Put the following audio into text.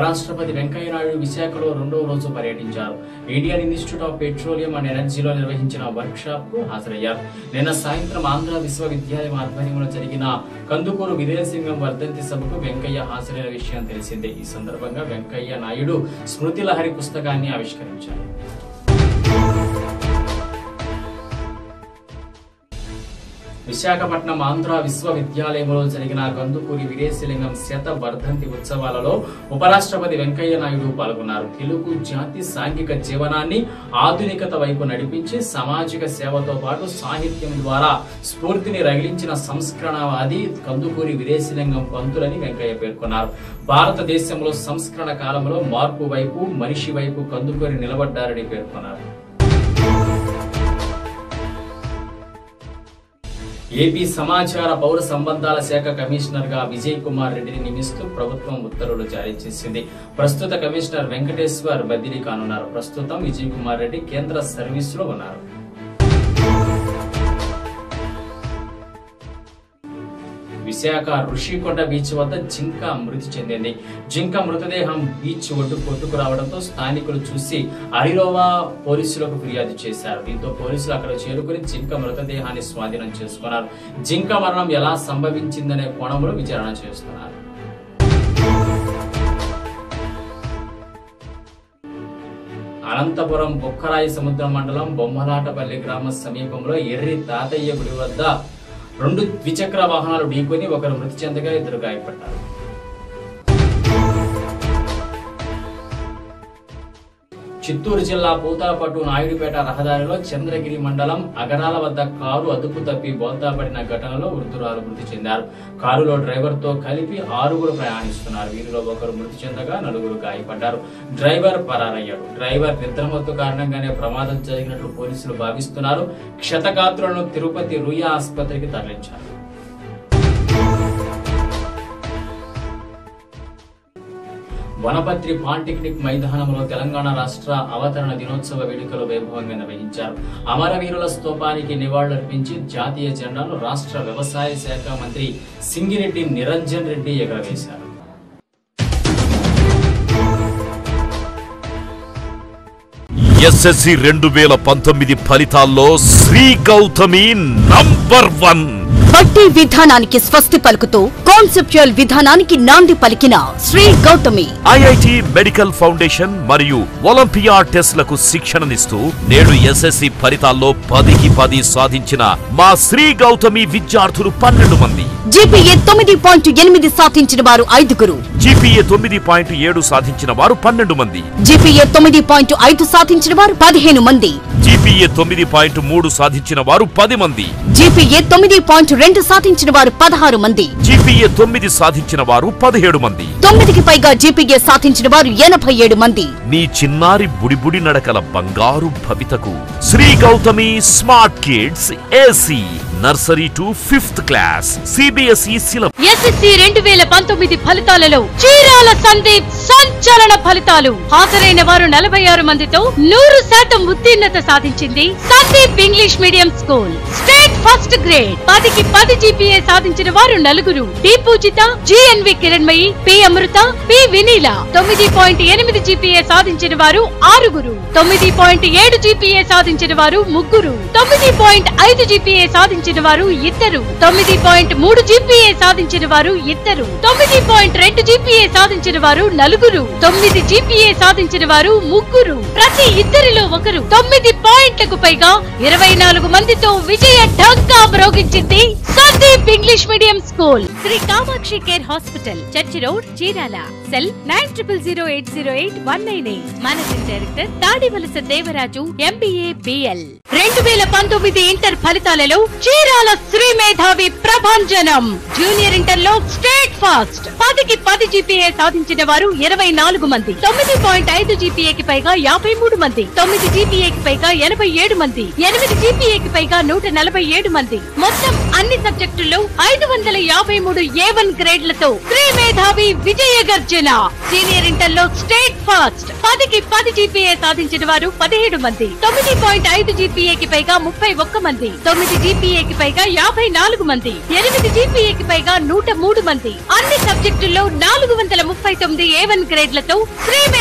ఉపరాష్ట్రపతి వెంకయ్యనాయుడు విశాఖలో రెండవ రోజు పర్యటించారు. Indian institute of petroleum and ఎనర్జీలో నిర్వహించిన వర్క్ షాప్కు హాజరయ్యారు. నిన్న సాయంత్రం ఆంధ్ర విశ్వవిద్యాలయం ఆధ్వర్యంలో జరిగిన కందుకూరు విదేశలింగం వర్ధంతి సభకు వెంకయ్య హాజరైన విషయం తెలిసిందే. ఈ సందర్భంగా వెంకయ్య నాయుడు స్మృతి లహరి పుస్తకాన్ని ఆవిష్కరించారు. విశాఖపట్నం ఆంధ్ర విశ్వవిద్యాలయంలో జరిగిన కందుకూరి విదేశీలింగం శత వర్ధంతి ఉత్సవాలలో ఉపరాష్ట్రపతి వెంకయ్య నాయుడు పాల్గొన్నారు. తెలుగు జాతి సాంఘిక జీవనాన్ని ఆధునికత వైపు నడిపించి సామాజిక సేవతో పాటు సాహిత్యం ద్వారా స్ఫూర్తిని రగిలించిన సంస్కరణవాది కందుకూరి విదేశీలింగం పంతులని వెంకయ్య పేర్కొన్నారు. భారతదేశంలో సంస్కరణ కాలంలో మార్పు వైపు మనిషి వైపు కందుకూరి నిలబడ్డారని పేర్కొన్నారు. ఏపీ సమాచార పౌర సంబంధాల శాఖ కమిషనర్గా విజయ్ కుమార్ రెడ్డిని నియమిస్తూ ప్రభుత్వం ఉత్తర్వులు జారీ చేసింది. ప్రస్తుత కమిషనర్ వెంకటేశ్వర్ బదిలీ కానున్నారు. ప్రస్తుతం విజయ్ కుమార్ రెడ్డి కేంద్ర సర్వీసులో ఉన్నారు. విశాఖ ఋషికొండ బీచ్ వద్ద జింక మృతి చెందింది. జింక మృతదేహం బీచ్ ఒడ్డు కొట్టుకు రావడంతో స్థానికులు చూసి అరిలోవా పోలీసులకు ఫిర్యాదు చేశారు. దీంతో పోలీసులు అక్కడ చేరుకుని జింక మృతదేహాన్ని స్వాధీనం చేసుకున్నారు. జింక మరణం ఎలా సంభవించిందనే కోణంలో విచారణ చేస్తున్నారు. అనంతపురం బొక్కరాయి సముద్ర మండలం బొమ్మలాటపల్లి గ్రామ సమీపంలో ఎర్రి తాతయ్య గుడి వద్ద రెండు ద్విచక్ర వాహనాలు ఢీకొని ఒకరు మృతి చెందగా ఇద్దరు గాయపడ్డారు. చిత్తూరు జిల్లా పూతాపట్టు నాయుడుపేట రహదారిలో చంద్రగిరి మండలం అగరాల వద్ద కారు అదుపు తప్పి బోల్తాపడిన ఘటనలో వృద్ధురాలు మృతి చెందారు. కారులో డ్రైవర్తో కలిపి ఆరుగురు ప్రయాణిస్తున్నారు. వీరిలో ఒకరు మృతి చెందగా నలుగురు గాయపడ్డారు. డ్రైవర్ పరారయ్యాడు. డ్రైవర్ నిద్రమత్తు కారణంగానే ప్రమాదం జరిగినట్లు పోలీసులు భావిస్తున్నారు. క్షతగాత్రులను తిరుపతి రుయా ఆసుపత్రికి తరలించారు. వనపత్రి పాలిటెక్నిక్ మైదానంలో తెలంగాణ రాష్ట్ర అవతరణ దినోత్సవ వేడుకలు వైభవంగా నిర్వహించారు. అమరవీరుల స్తూపానికి నివాళులర్పించి జాతీయ జెండాను రాష్ట్ర వ్యవసాయ శాఖ మంత్రి సింగిరెడ్డి నిరంజన్ రెడ్డి ఎగరవేశారు. ఎస్ఎస్సి రెండు వేల పంతొమ్మిది ఫలితాల్లో శ్రీ గౌతమి నంబర్ వన్. బట్టి విధానానికి స్వస్తి పలుకుతూ కాన్సెప్చువల్ విధానానికి నాంది పలికిన Sri Gautami. IIT medical foundation మరియు ఒలింపియా టెస్ట్లకు శిక్షణనిస్తూ నేడు ఎస్ఎస్సి ఫలితాల్లో పదికి పది సాధించిన మా శ్రీ గౌతమి విద్యార్థులు పన్నెండు మంది. జీపీఏ తొమ్మిది పాయింట్ ఎనిమిది సాధించిన వారు ఐదుగురు. జీపీఏ తొమ్మిది పాయింట్ ఏడు సాధించిన వారు పన్నెండు మంది. జీపీఏ తొమ్మిది పాయింట్ ఐదు సాధించిన వారు పదిహేను మంది. జీపీఏ తొమ్మిది పాయింట్ మూడు సాధించిన వారు పది మంది. జీపీఏ తొమ్మిది పాయింట్ రెండు సాధించిన వారు పదహారు మంది. జీపీఏ తొమ్మిది సాధించిన వారు పదిహేడు మంది. తొమ్మిదికి పైగా జీపీఏ సాధించిన వారు ఎనభై ఏడు మంది. నీ చిన్నారి బుడిబుడి నడకల బంగారు భవితకు. Sri Gautami smart kids AC nursery to fifth class CBSE syllabus. SSC రెండు వేల పంతొమ్మిది ఫలితాలలో చీరాల సందీప్ సంచలన ఫలితాలు. హాజరైన వారు నలభై ఆరు మందితో నూరు శాతం ఉత్తీర్ణత సాధించింది Sandeep English medium school state first grade. పదికి పది జీపీఏ సాధించిన వారు నలుగురు. D Pujitha GNV Kiranmayi P Amrutha P Vineela. తొమ్మిది పాయింట్ ఎనిమిది జీపీఏ సాధించిన వారు ఆరుగురు. తొమ్మిది పాయింట్ ఏడు జీపీఏ సాధించిన వారు ముగ్గురు. తొమ్మిది పాయింట్ ఐదు జీపీఏ సాధించిన వారు ఇద్దరు. తొమ్మిది పాయింట్ మూడు జీపీఏ సాధించిన వారు ఇద్దరు. తొమ్మిది పాయింట్ రెండు జీపీఏ సాధించిన వారు నలుగురు. తొమ్మిది జీపీఏ సాధించిన వారు ముగ్గురు. ప్రతి ఇద్దరిలో ఒకరు. తొమ్మిది పాయింట్ పాయింట్లకు పైగా ఇరవై నాలుగు మందితో విజయ ఢంకా మ్రోగించింది Sandeep English medium school. Sri Kamakshi care hospital church road Chirala. Cell nine triple zero eight zero eight one nine eight. Managing director Tadivalasa Devaraju MBA BL. రెండు వేల పంతొమ్మిది ఇంటర్ ఫలితాలలో చీరాల శ్రీ మేధావి ప్రభంజనం. జూనియర్ ఇంటర్లో స్టేట్ ఫాస్ట్. పదికి పది GPA సాధించిన వారు ఇరవై నాలుగు మంది. తొమ్మిది పాయింట్ ఐదు జీపీఏకి పైగా యాభై మూడు మంది. తొమ్మిది జీపీఏకి పైగా ఎనభై ఏడు మంది ఎనిమిది జీపీఏకి పైగా నూట నలభై ఏడు మంది. మొత్తం అన్ని సబ్జెక్టుల్లో ఐదు వందల యాభై మూడు ఏ వన్ గ్రేడ్లతో శ్రీ మేధావి విజయ గర్జన సీనియర్ ఇంటర్లో స్టేట్ ఫస్ట్. పదికి పది జీపీఏ సాధించిన వారు పదిహేడు మంది. తొమ్మిది పాయింట్ ఐదు జీపీఏకి పైగా ముప్పై ఒక్క మంది. తొమ్మిది జీపీఏకి పైగా యాభై నాలుగు మంది. ఎనిమిది జీపీఏకి పైగా నూట మూడు మంది. అన్ని సబ్జెక్టుల్లో నాలుగు వందల ముప్పై తొమ్మిది ఏ వన్ గ్రేడ్లతో శ్రీ